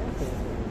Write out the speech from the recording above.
Yeah.